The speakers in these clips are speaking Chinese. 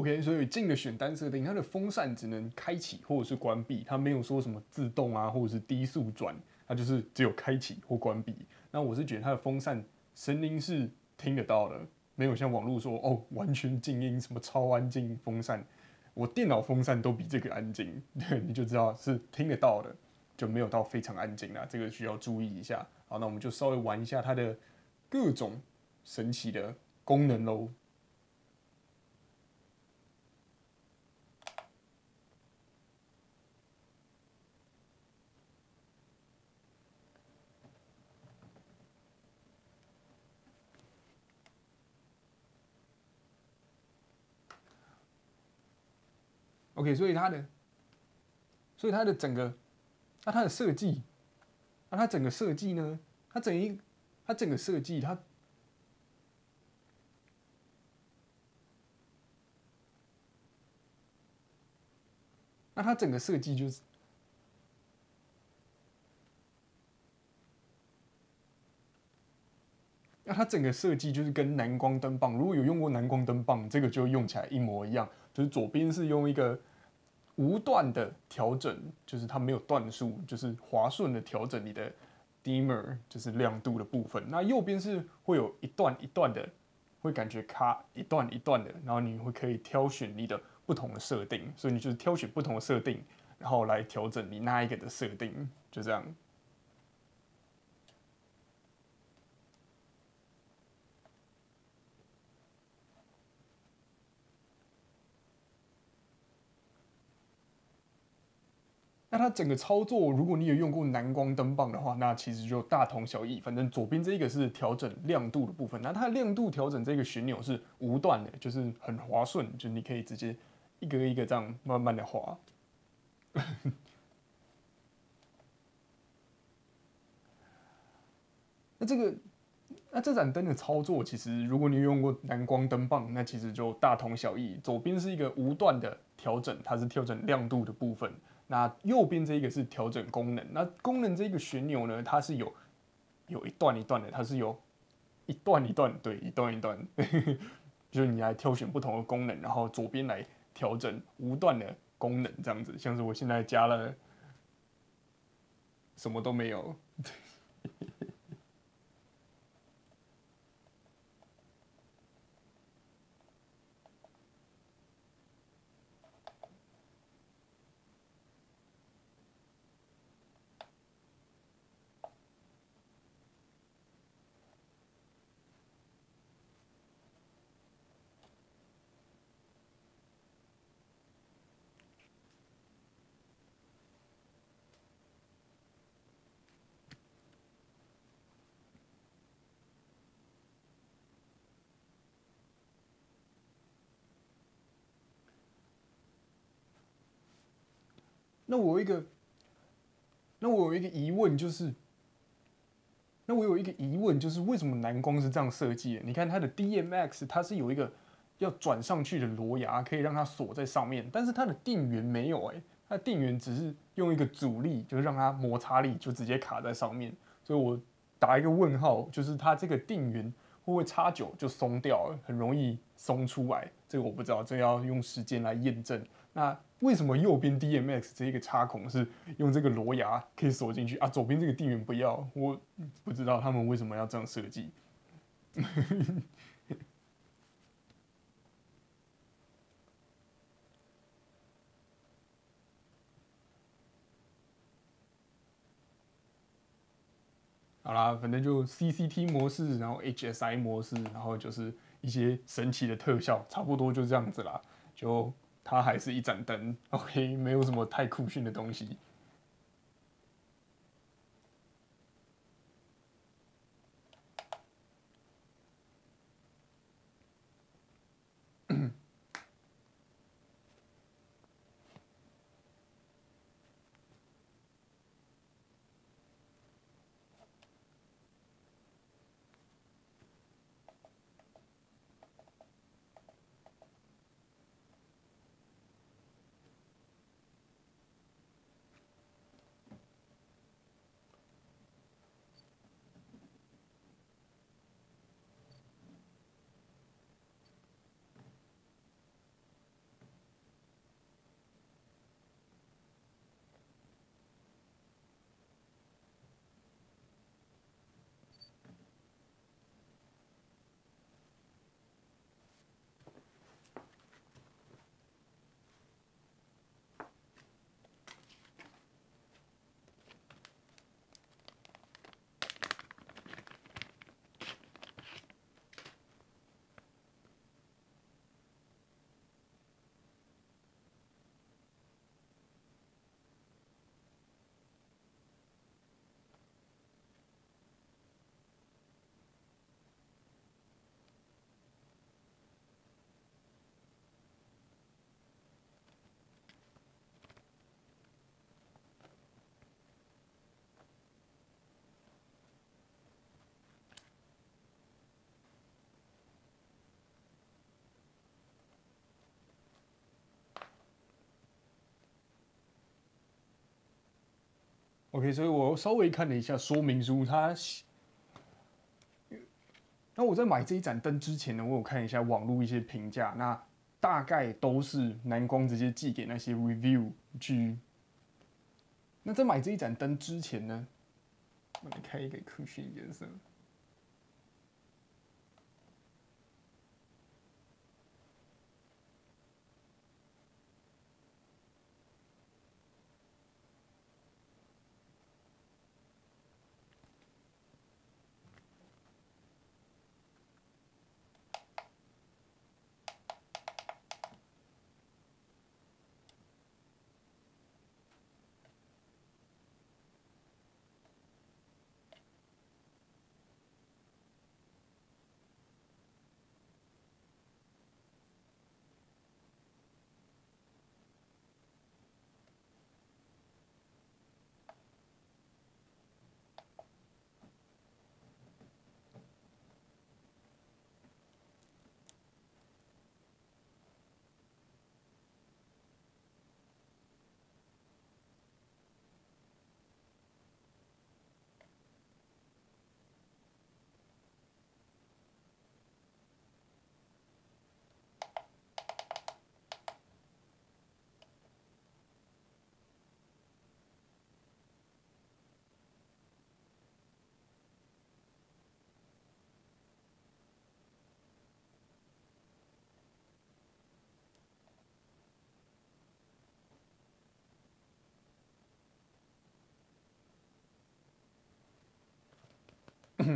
OK，所以进的选单设定，它的风扇只能开启或者是关闭，它没有说什么自动啊或者是低速转，它就是只有开启或关闭。那我是觉得它的风扇声音是听得到的，没有像网络说哦完全静音，什么超安静风扇，我电脑风扇都比这个安静，对，你就知道是听得到的，就没有到非常安静啦，这个需要注意一下。好，那我们就稍微玩一下它的各种神奇的功能喽。OK，所以它的，所以它的整个，那它的设计，那它整个设计呢？它整一，它整个设计，它，那它整个设计就是，那它整个设计就是跟蓝光灯棒，如果有用过蓝光灯棒，这个就用起来一模一样，就是左边是用一个。不断的调整，就是它没有段数，就是滑顺的调整你的 dimmer，就是亮度的部分。那右边是会有一段一段的，会感觉卡一段一段的，然后你会可以挑选你的不同的设定，所以你就是挑选不同的设定，然后来调整你那一个的设定，就这样。那它整个操作，如果你有用过蓝光灯棒的话，那其实就大同小异。反正左边这个是调整亮度的部分，那它的亮度调整这个旋钮是无段的，就是很滑顺，就你可以直接一个一个这样慢慢的滑。那这个，那这盏灯的操作，其实如果你用过蓝光灯棒，那其实就大同小异。左边是一个无段的调整，它是调整亮度的部分。那右边这一个是调整功能，那功能这个旋钮呢，它是有有一段一段的，它是有一段一段，对，一段一段，就是你来挑选不同的功能，然后左边来调整无段的功能，这样子，像是我现在加了什么都没有。那我有一个，那我有一个疑问，就是，那我有一个疑问，就是为什么蓝光是这样设计的？你看它的 DMX，它是有一个要转上去的螺牙，可以让它锁在上面，但是它的电源没有，哎，它的电源只是用一个阻力，就是让它摩擦力就直接卡在上面，所以我打一个问号，就是它这个电源会不会插久就松掉了，很容易松出来？这个我不知道，这要用时间来验证。那为什么右边 DMX 这一个插孔是用这个螺牙可以锁进去啊？左边这个电源不要，我不知道他们为什么要这样设计。好啦，反正就 CCT 模式，然后 HSI 模式，然后就是一些神奇的特效，差不多就这样子啦，就。它还是一盏灯，OK，没有什么太酷炫的东西。OK，所以我稍微看了一下说明书，它。那我在买这一盏灯之前呢，我有看一下网络一些评价，那大概都是南光直接寄给那些 review 去。那在买这一盏灯之前呢，我来开一个酷炫颜色。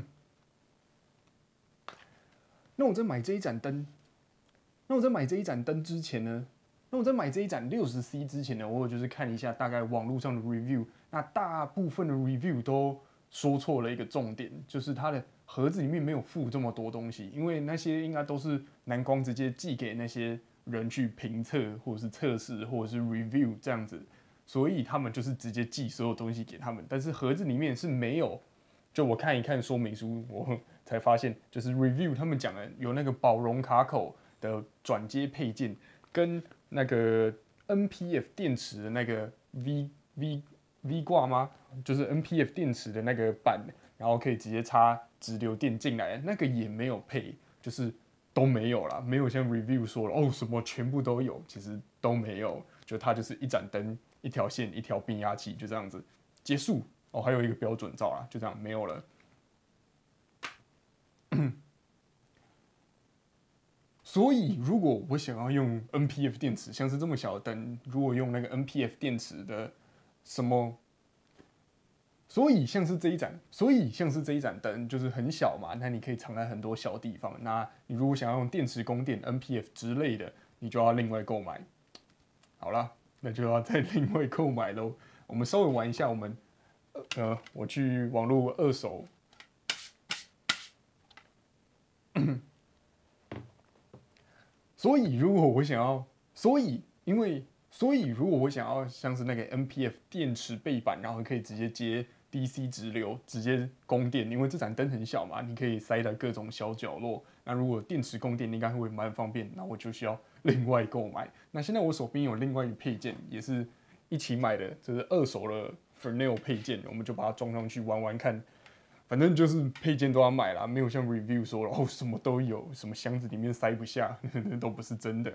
那我在买这一盏灯，那我在买这一盏灯之前呢？那我在买这一盏六十 C 之前呢？我就是看一下大概网络上的 review，那大部分的 review 都说错了一个重点，就是它的盒子里面没有附这么多东西，因为那些应该都是南光直接寄给那些人去评测或者是测试或者是 review 这样子，所以他们就是直接寄所有东西给他们，但是盒子里面是没有。就我看一看说明书，我才发现，就是 review 他们讲的有那个宝容卡口的转接配件，跟那个 NPF 电池的那个 V V V 挂吗？就是 NPF 电池的那个板，然后可以直接插直流电进来，那个也没有配，就是都没有了，没有像 review 说了哦什么全部都有，其实都没有，就它就是一盏灯，一条线，一条变压器，就这样子结束。哦，还有一个标准照啦，就这样没有了。所以，如果我想要用 NPF 电池，像是这么小的灯，如果用那个 NPF 电池的什么，所以像是这一盏，所以像是这一盏灯就是很小嘛，那你可以藏在很多小地方。那你如果想要用电池供电 NPF 之类的，你就要另外购买。好了，那就要再另外购买喽。我们稍微玩一下我们。呃，我去网络二手，所以如果我想要，所以因为所以如果我想要像是那个 NPF 电池背板，然后可以直接接 DC 直流，直接供电，因为这盏灯很小嘛，你可以塞在各种小角落。那如果电池供电应该会蛮方便，那我就需要另外购买。那现在我手边有另外一个配件，也是一起买的，就是二手的。Fernel 配件，我们就把它装上去玩玩看。反正就是配件都要买啦，没有像 Review 说了哦，什么都有，什么箱子里面塞不下，都不是真的。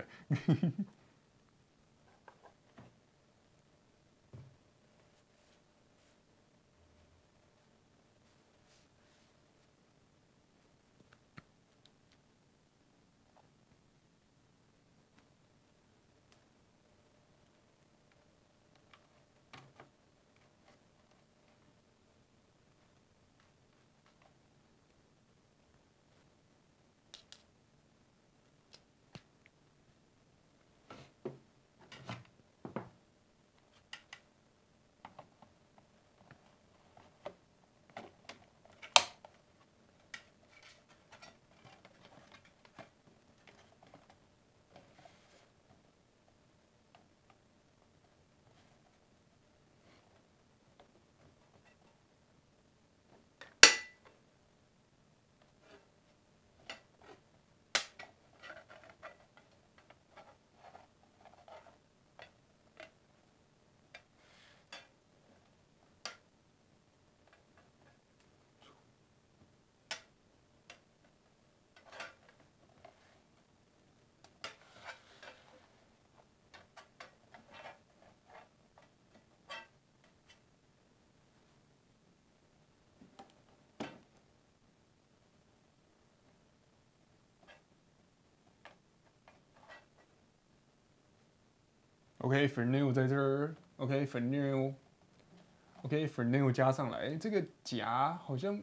OK，Fernel 在这儿，OK，Fernel，OK，Fernel 加上来，这个夹好像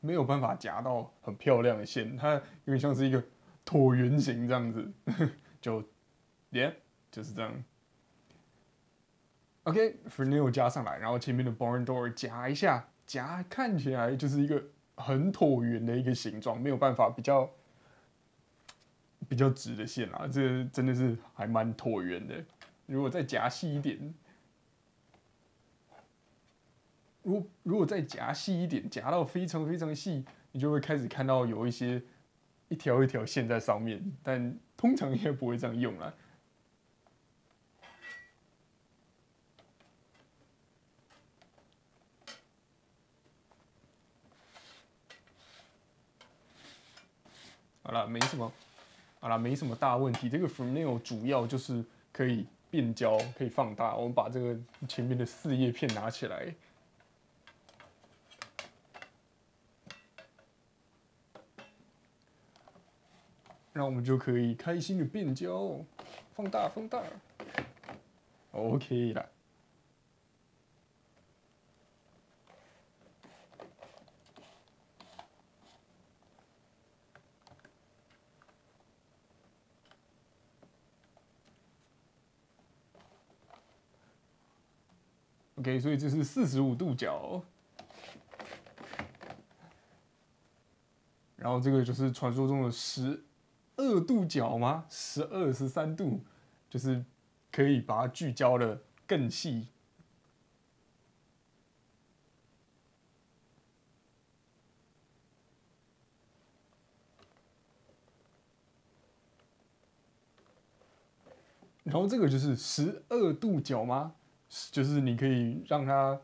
没有办法夹到很漂亮的线，它有点像是一个椭圆形这样子，就，Yeah，就是这样。OK，Fernel 加上来，然后前面的 Barn Door 夹一下，夹看起来就是一个很椭圆的一个形状，没有办法比较。比较直的线啊，这真的是还蛮椭圆的。如果再夹细一点，如如果再夹细一点，夹到非常非常细，你就会开始看到有一些一条一条线在上面。但通常应该不会这样用了。好了，没什么。好了，没什么大问题。这个 Fresnel 主要就是可以变焦，可以放大。我们把这个前面的四叶片拿起来，那我们就可以开心的变焦，放大，放大，OK 了。所以这是四十五度角，然后这个就是传说中的十二度角吗？十二十三度，就是可以把它聚焦的更细。然后这个就是十二度角吗？就是你可以让它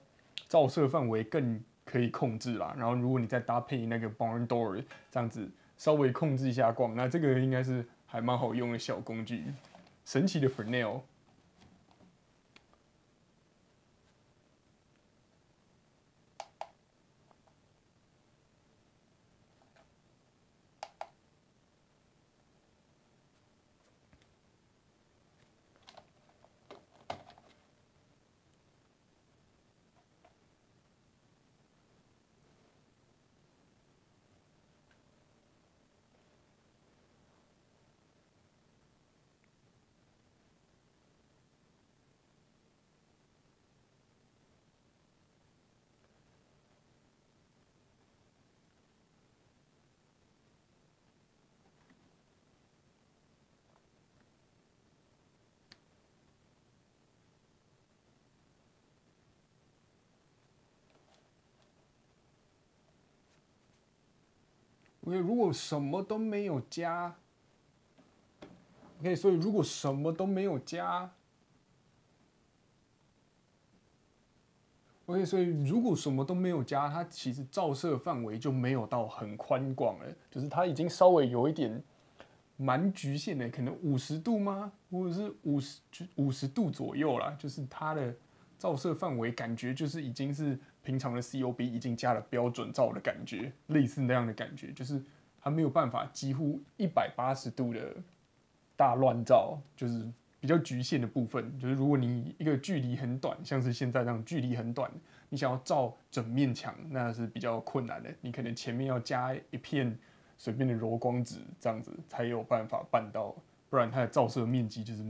照射范围更可以控制啦，然后如果你再搭配那个 barn door 这样子稍微控制一下光，那这个应该是还蛮好用的小工具，神奇的 Fresnel。OK，如果什么都没有加，OK，所以如果什么都没有加，OK，所以如果什么都没有加，它其实照射范围就没有到很宽广了，就是它已经稍微有一点蛮局限的，可能五十度吗？或者是五十五十度左右啦，就是它的照射范围感觉就是已经是。平常的 COB 已经加了标准照的感觉，类似那样的感觉，就是它没有办法几乎一百八十度的大乱照，就是比较局限的部分。就是如果你一个距离很短，像是现在这样距离很短，你想要照整面墙，那是比较困难的。你可能前面要加一片随便的柔光纸，这样子才有办法办到，不然它的照射面积就是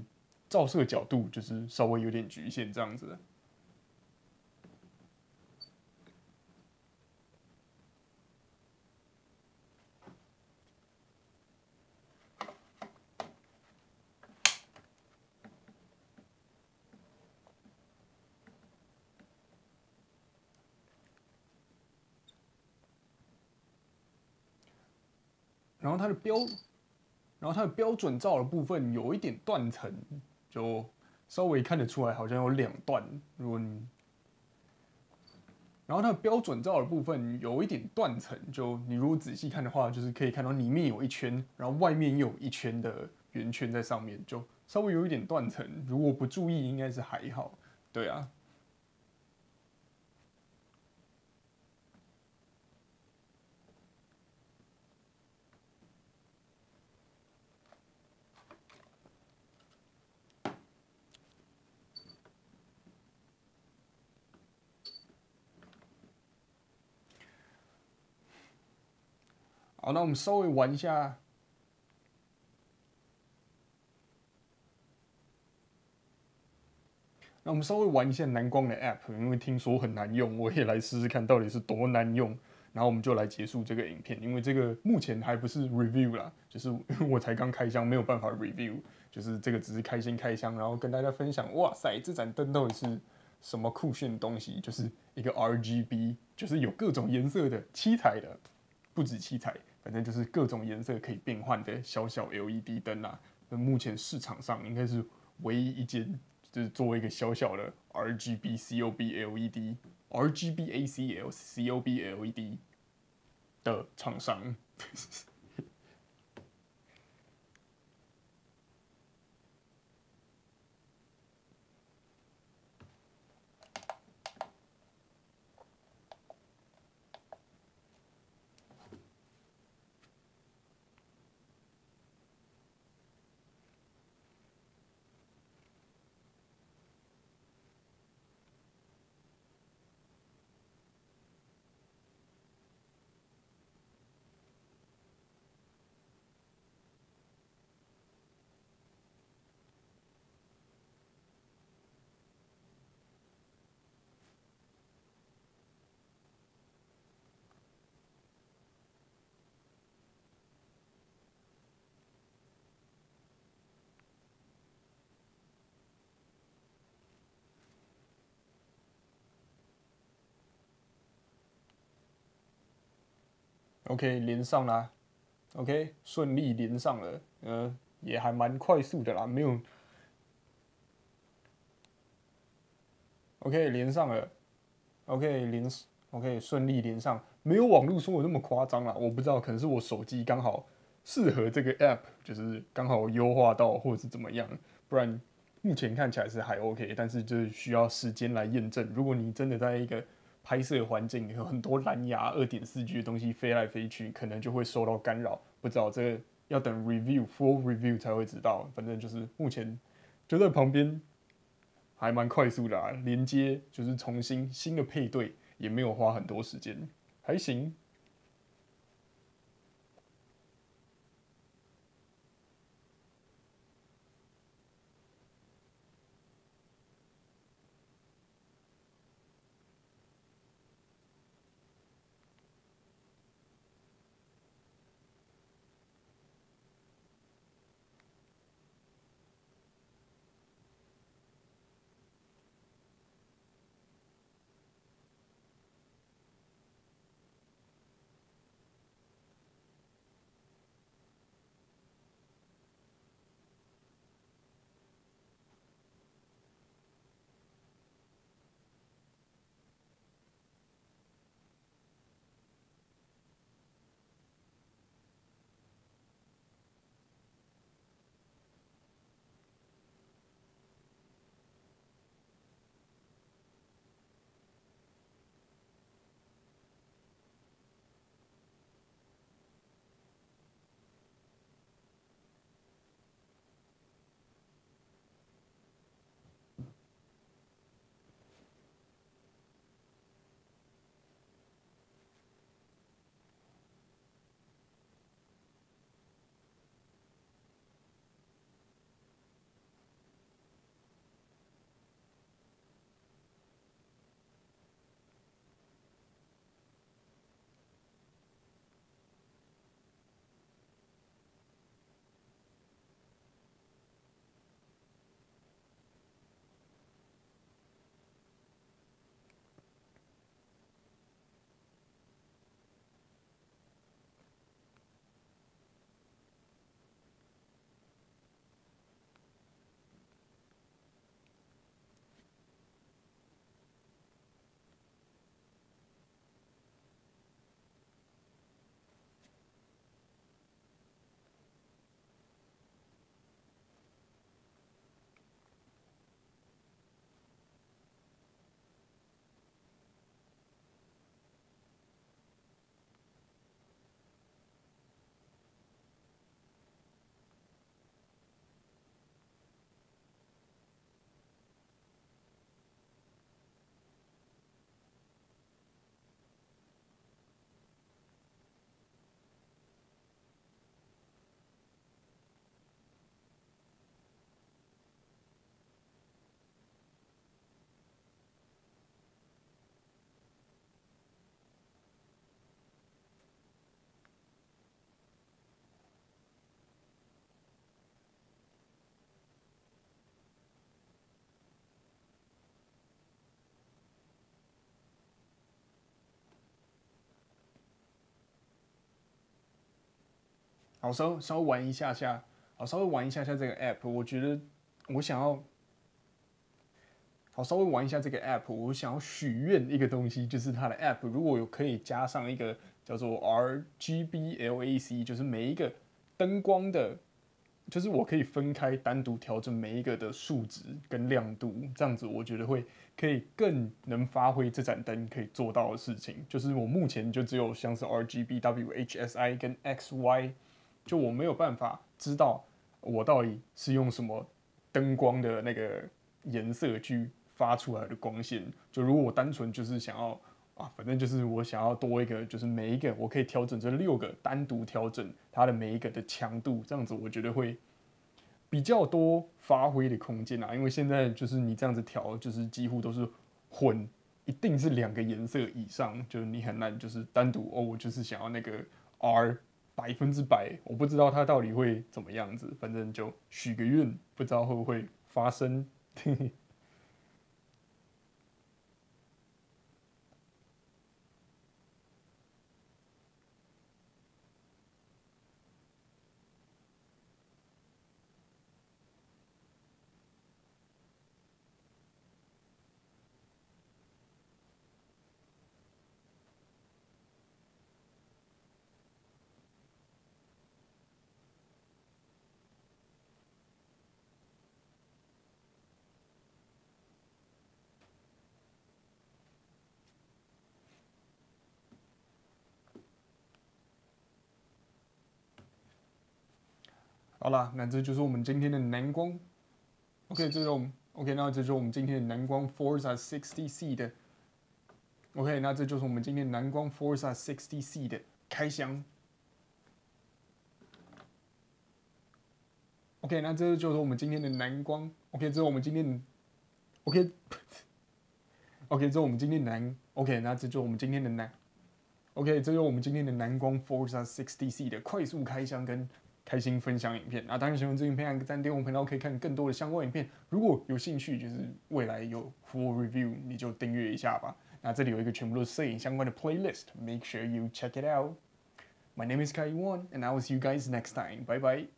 照射角度就是稍微有点局限这样子。然后它的标，然后它的标准照的部分有一点断层，就稍微看得出来好像有两段。如果你，然后它的标准照的部分有一点断层，就你如果仔细看的话，就是可以看到里面有一圈，然后外面又有一圈的圆圈在上面，就稍微有一点断层。如果不注意，应该是还好。对啊。好，那我们稍微玩一下。那我们稍微玩一下蓝光的 App，因为听说很难用，我也来试试看到底是多难用。然后我们就来结束这个影片，因为这个目前还不是 review 啦，就是 我才刚开箱，没有办法 review，就是这个只是开心开箱，然后跟大家分享。哇塞，这盏灯到底是什么酷炫的东西？就是一个 RGB，就是有各种颜色的七彩的，不止七彩，反正就是各种颜色可以变换的小小 LED 灯啊。那目前市场上应该是唯一一间。就是作为一个小小的 RGB COB LED、RGB ACL COB LED 的厂商。OK，连上啦，OK，顺利连上了，呃，也还蛮快速的啦，没有，OK，连上了，OK，连，OK，顺利连上，没有网络说我那么夸张啦，我不知道，可能是我手机刚好适合这个 App，就是刚好优化到或者是怎么样，不然目前看起来是还 OK，但是就是需要时间来验证。如果你真的在一个拍摄环境有很多蓝牙二点四 G 的东西飞来飞去，可能就会受到干扰。不知道这个要等 review full review 才会知道。反正就是目前就在旁边，还蛮快速的啊，连接就是重新新的配对，也没有花很多时间，还行。好，稍微稍微玩一下下，好，稍微玩一下下这个 app，我觉得我想要，好，稍微玩一下这个 app，我想要许愿一个东西，就是它的 app 如果有可以加上一个叫做 RGBLAC，就是每一个灯光的。就是我可以分开单独调整每一个的数值跟亮度，这样子我觉得会可以更能发挥这盏灯可以做到的事情。就是我目前就只有像是 R G B W H S I 跟 X Y，就我没有办法知道我到底是用什么灯光的那个颜色去发出来的光线。就如果我单纯就是想要啊，反正就是我想要多一个，就是每一个我可以调整这六个单独调整它的每一个的强度，这样子我觉得会比较多发挥的空间啊。因为现在就是你这样子调，就是几乎都是混，一定是两个颜色以上，就是你很难就是单独哦，我就是想要那个 R 百分之百，我不知道它到底会怎么样子，反正就许个愿，不知道会不会发生。好了，那这就是我们今天的蓝光。OK，这种 OK，那这就是我们今天的蓝光 Forza 60C 的。OK，那这就是我们今天蓝光 Forza 60C 的开箱。OK，那这就是我们今天的蓝光。OK，这是我们今天 OK，OK，这是我们今天蓝。OK，那这就是我们今天的蓝。OK，这就是我们今天的蓝光 Forza 60C 的快速开箱跟。开心分享影片啊！当然喜欢这影片，按个赞，订我频道可以看更多的相关影片。如果有兴趣，就是未来有 full review，你就订阅一下吧。那这里有一个全部都是摄影相关的 playlist，make sure you check it out。My name is Kai Yuan，and I will see you guys next time. Bye bye.